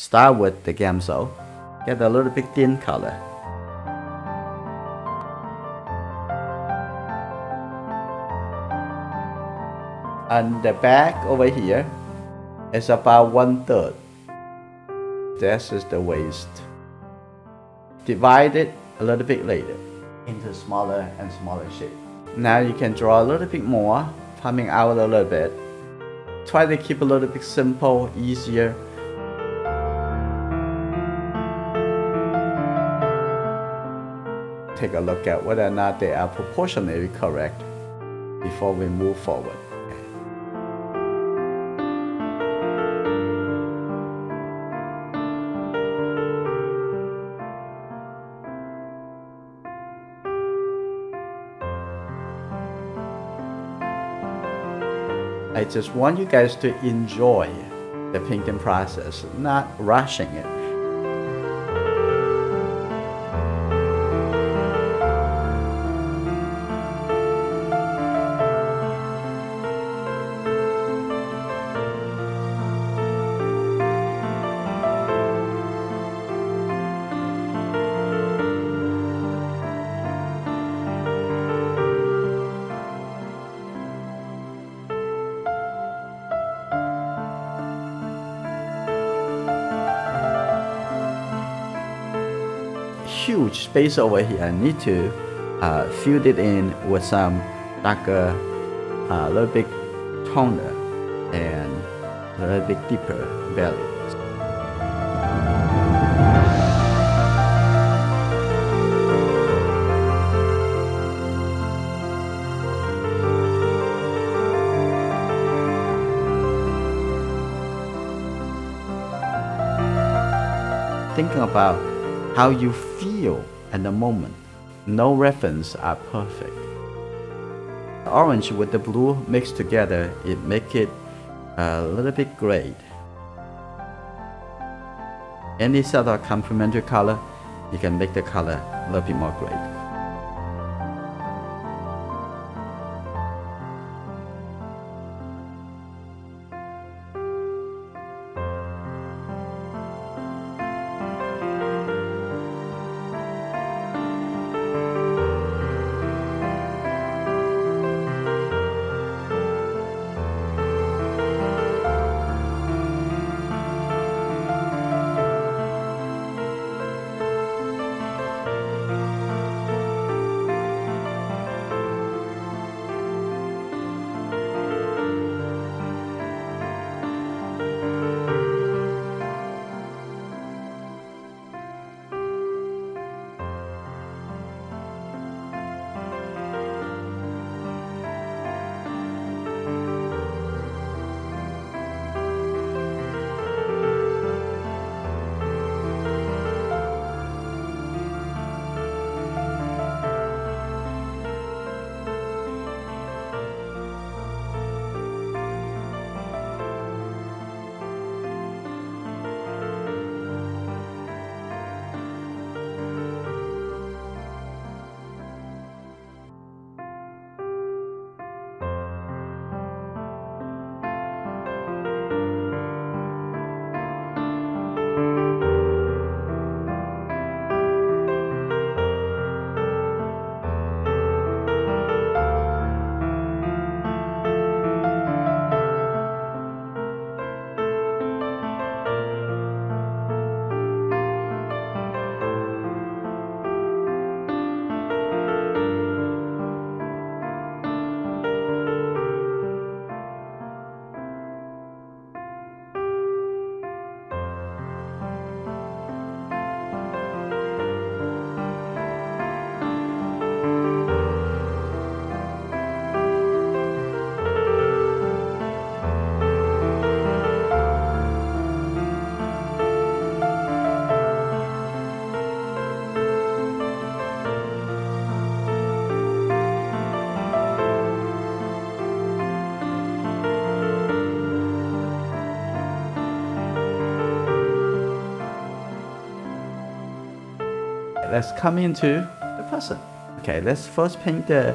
start with the Gamsol, get a little bit thin color. And the back over here is about one third. This is the waist. Divide it a little bit later into smaller and smaller shape. Now you can draw a little bit more, coming out a little bit. Try to keep a little bit simple, easier. Take a look at whether or not they are proportionally correct before we move forward. I just want you guys to enjoy the painting process, not rushing it. Huge space over here. I need to uh, fill it in with some darker, a uh, little bit toner and a little bit deeper values. Thinking about how you feel at the moment. No reference are perfect. The orange with the blue mixed together, it make it a little bit gray. Any sort of complementary color, you can make the color a little bit more gray. Let's come into the person. Okay, let's first paint the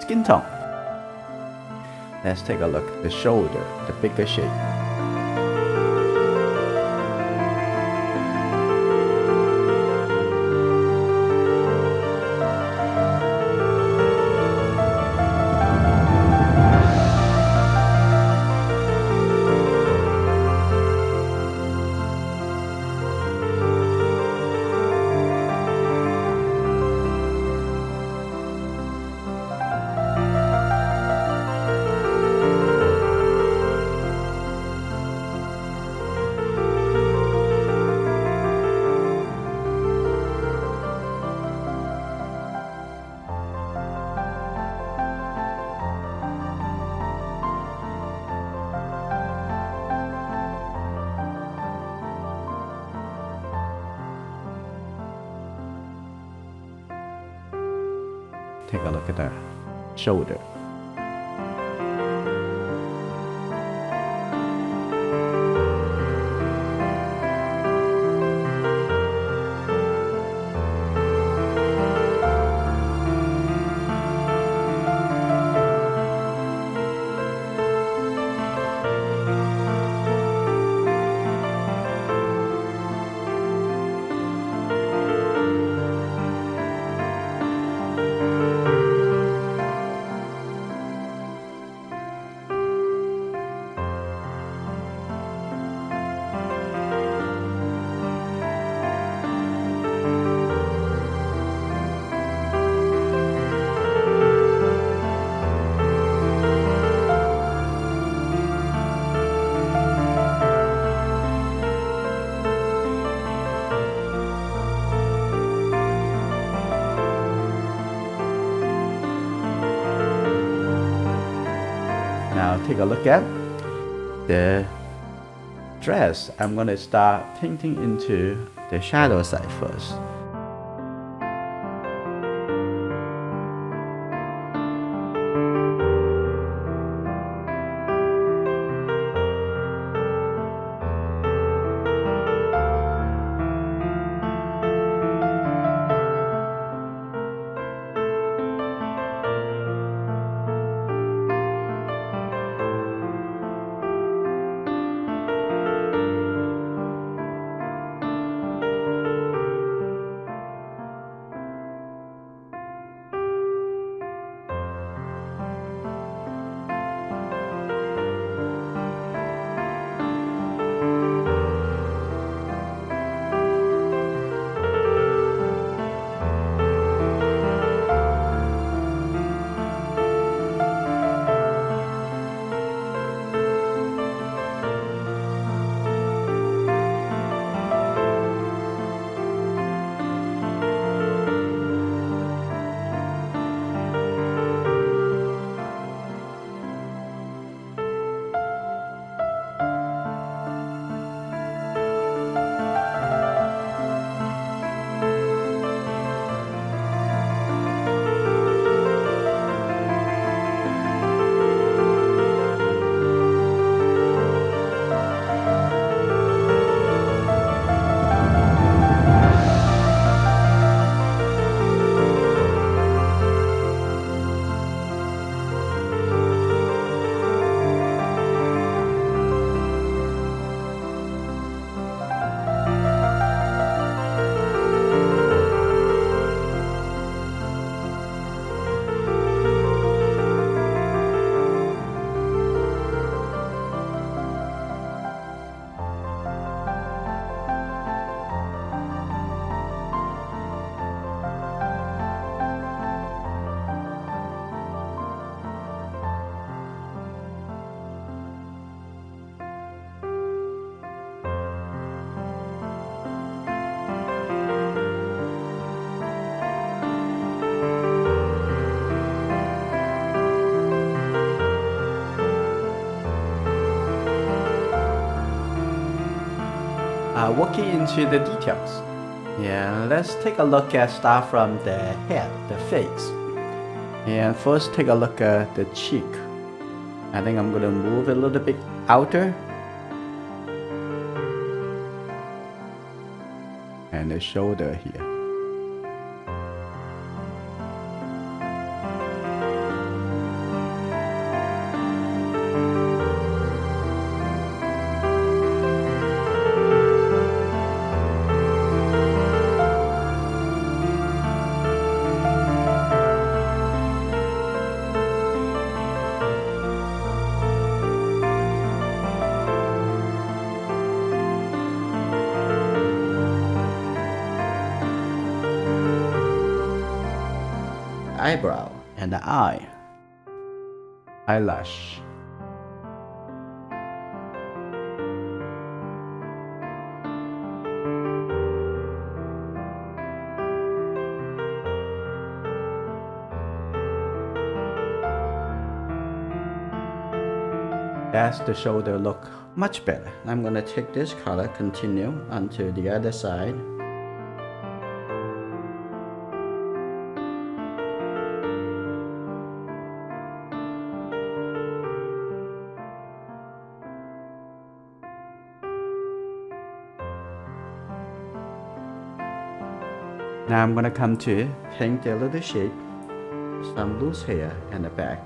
skin tone. Let's take a look at the shoulder, the bigger shape. Take a look at the shoulder. Take a look at the dress. I'm going to start painting into the shadow side first. Uh, working into the details. Yeah, let's take a look at start from the head, the face. And first take a look at the cheek. I think I'm gonna move a little bit outer. And the shoulder here. Eyebrow and eye, eyelash. That's the shoulder look much better. I'm gonna take this color, continue onto the other side. Now I'm gonna come to paint a little shape, some loose hair and the back.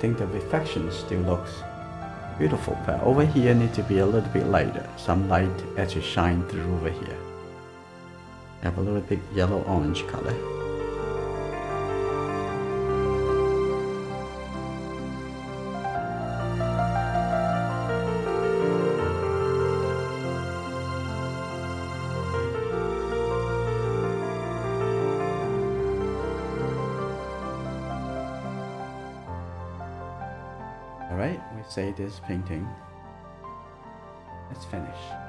Think the reflection still looks beautiful, but over here need to be a little bit lighter. Some light actually shine through over here. Have a little bit yellow orange color. Say this painting is finished.